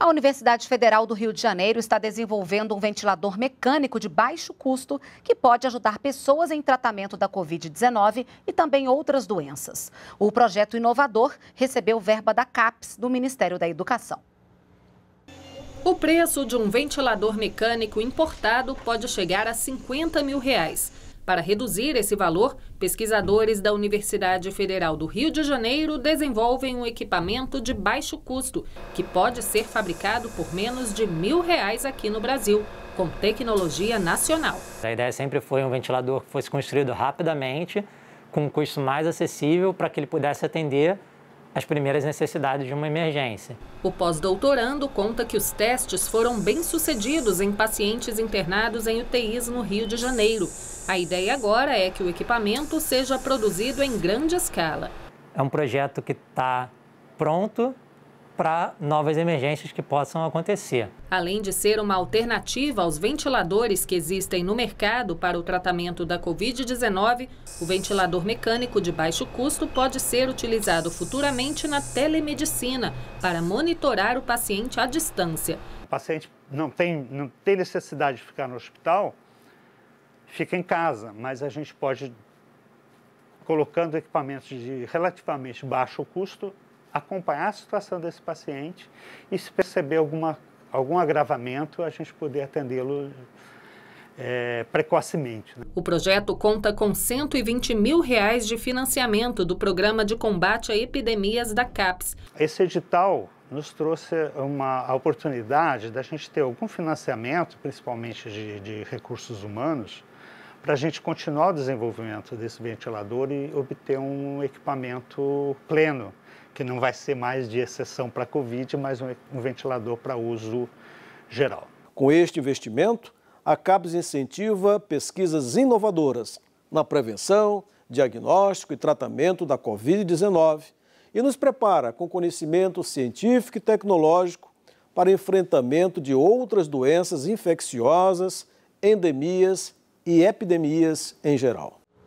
A Universidade Federal do Rio de Janeiro está desenvolvendo um ventilador mecânico de baixo custo que pode ajudar pessoas em tratamento da Covid-19 e também outras doenças. O projeto inovador recebeu verba da CAPES, do Ministério da Educação. O preço de um ventilador mecânico importado pode chegar a 50 mil reais. Para reduzir esse valor, pesquisadores da Universidade Federal do Rio de Janeiro desenvolvem um equipamento de baixo custo, que pode ser fabricado por menos de mil reais aqui no Brasil, com tecnologia nacional. A ideia sempre foi um ventilador que fosse construído rapidamente, com um custo mais acessível, para que ele pudesse atender as primeiras necessidades de uma emergência. O pós-doutorando conta que os testes foram bem sucedidos em pacientes internados em UTIs no Rio de Janeiro. A ideia agora é que o equipamento seja produzido em grande escala. É um projeto que está pronto para novas emergências que possam acontecer. Além de ser uma alternativa aos ventiladores que existem no mercado para o tratamento da Covid-19, o ventilador mecânico de baixo custo pode ser utilizado futuramente na telemedicina para monitorar o paciente à distância. O paciente não tem, não tem necessidade de ficar no hospital, fica em casa, mas a gente pode, colocando equipamentos de relativamente baixo custo, acompanhar a situação desse paciente e se perceber alguma, algum agravamento, a gente poder atendê-lo é, precocemente. Né? O projeto conta com 120 mil reais de financiamento do Programa de Combate a Epidemias da CAPES. Esse edital nos trouxe uma a oportunidade da gente ter algum financiamento, principalmente de, de recursos humanos, para a gente continuar o desenvolvimento desse ventilador e obter um equipamento pleno que não vai ser mais de exceção para a Covid, mas um, ventilador para uso geral. Com este investimento, a CAPES incentiva pesquisas inovadoras na prevenção, diagnóstico e tratamento da Covid-19 e nos prepara com conhecimento científico e tecnológico para enfrentamento de outras doenças infecciosas, endemias e epidemias em geral.